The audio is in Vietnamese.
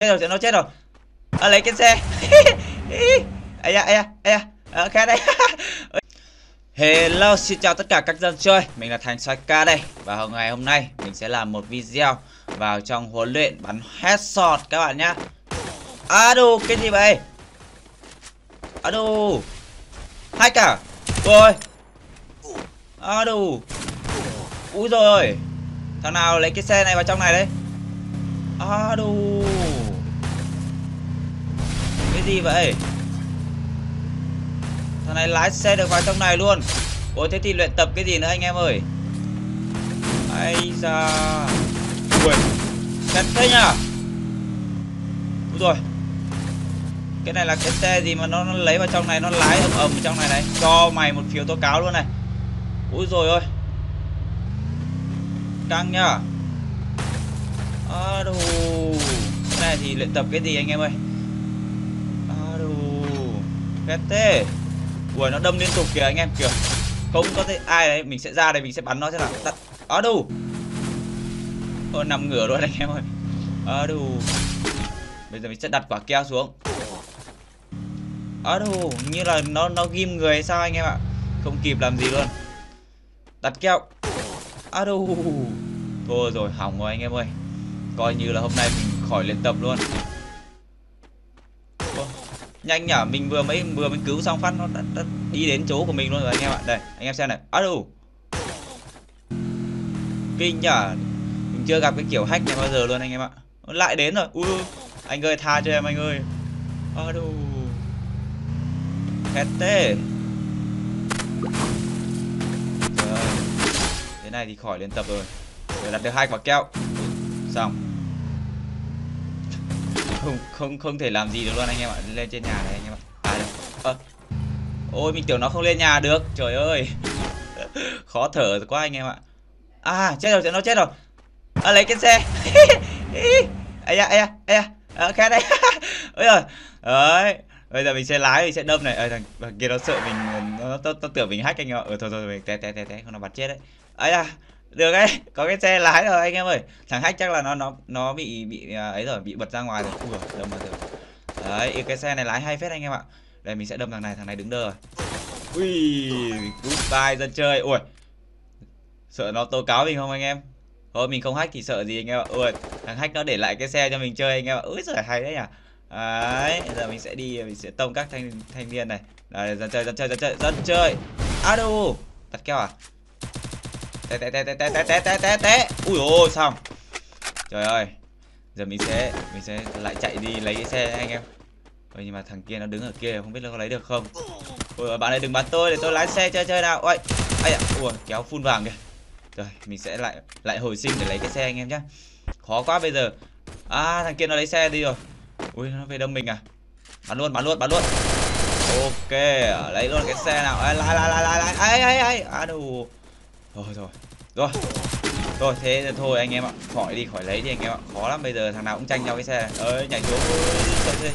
chết rồi nó chết rồi. À, lấy cái xe. Ấy da ấy da ấy da. Ờ, à, ok đây. Hello, xin chào tất cả các dân chơi. Mình là Thành Soi Ca đây. Và hôm ngày hôm nay mình sẽ làm một video Vào trong huấn luyện bắn headshot các bạn nhá. À đù, cái gì vậy? À đù Hai cả. Rồi À đù Úi rồi Thằng nào lấy cái xe này vào trong này đấy? À đù gì vậy. Thằng này lái xe được vào trong này luôn. Ủa thế thì luyện tập cái gì nữa anh em ơi? Ây da. Ui Chặt thế nhở? Đúng rồi. Cái này là cái xe gì mà nó, nó lấy vào trong này Nó lái ầm ầm trong này này. Cho mày một phiếu tố cáo luôn này. Úi rồi ôi. Căng nhá À đù. Cái này thì luyện tập cái gì anh em ơi? Ghét thế. Ui nó đâm liên tục kìa anh em kìa Không có thể ai đấy Mình sẽ ra đây mình sẽ bắn nó sẽ là, Tắt ở đâu? Ôi nằm ngửa luôn anh em ơi. Ở đâu? Bây giờ mình sẽ đặt quả keo xuống. Ở đâu? Như là nó nó ghim người hay sao anh em ạ? Không kịp làm gì luôn. Đặt keo. Ở đâu? Thôi rồi hỏng rồi anh em ơi. Coi như là hôm nay mình khỏi luyện tập luôn. Nhanh nhở Mình vừa mới vừa mới cứu xong phát nó đã, đã đi đến chỗ của mình luôn rồi anh em ạ. Đây anh em xem này. À đủ Kinh nhở Mình chưa gặp cái kiểu hack này bao giờ luôn anh em ạ. Lại đến rồi. Ui Anh ơi tha cho em anh ơi. À đủ Khét tê Trời Thế này thì khỏi luyện tập rồi. Để đặt được hai quả keo xong không không không thể làm gì được luôn anh em ạ. Lên trên nhà này anh em ạ. À đâu à. Ờ. ôi mình tưởng nó không lên nhà được. Trời ơi. Khó thở quá anh em ạ. À chết rồi nó chết rồi. À, lấy cái xe. Ấy da ây da ây da. À, khe đây ôi rồi đấy. Bây giờ mình sẽ lái mình sẽ đâm này. À, thằng, thằng kia nó sợ mình nó, nó, nó, nó tưởng mình hack anh em ạ. Ừ thôi thôi mình té té té té. Không nó bắn chết đấy. Ấy da được đấy có cái xe lái rồi, anh em ơi. Thằng hack chắc là nó nó nó bị bị à, ấy rồi, bị bật ra ngoài rồi. Ui đâm vào rồi đấy cái xe này lái hay phết anh em ạ. Đây, mình sẽ đâm thằng này thằng này đứng đơ rồi. Ui, goodbye, dân chơi. Ui, sợ nó tố cáo mình không anh em? Thôi, mình không hack thì sợ gì anh em ạ. Ui, thằng hack nó để lại cái xe cho mình chơi anh em ạ. Ui giời, hay đấy nhỉ? Đấy, giờ mình sẽ đi, mình sẽ tông các thanh thanh niên này. Đây, dân chơi dân chơi dân chơi dân chơi. Adu tắt keo à? Té té té té té té té té té té. Ui ôi xong. Trời ơi. Giờ mình sẽ mình sẽ lại chạy đi lấy cái xe anh em. Ôi, nhưng mà thằng kia nó đứng ở kia không biết nó có lấy được không? Ôi bạn này đừng bắn tôi để tôi lái xe chơi chơi nào. Ôi ai ạ? Ui kéo phun vàng kìa. Rồi mình sẽ lại lại hồi sinh để lấy cái xe anh em nhá. Khó quá bây giờ. À thằng kia nó lấy xe đi rồi. Ui nó về đâm mình à? Bắn luôn bắn luôn bắn luôn. Ok lấy luôn cái xe nào. Ai lại lại lại lại ấy ấy ấy à đủ rồi rồi. Rồi. Rồi thế là thôi anh em ạ. Khỏi đi khỏi lấy đi anh em ạ. Khó lắm bây giờ thằng nào cũng tranh nhau cái xe. Ơi nhảy xuống. Ơi,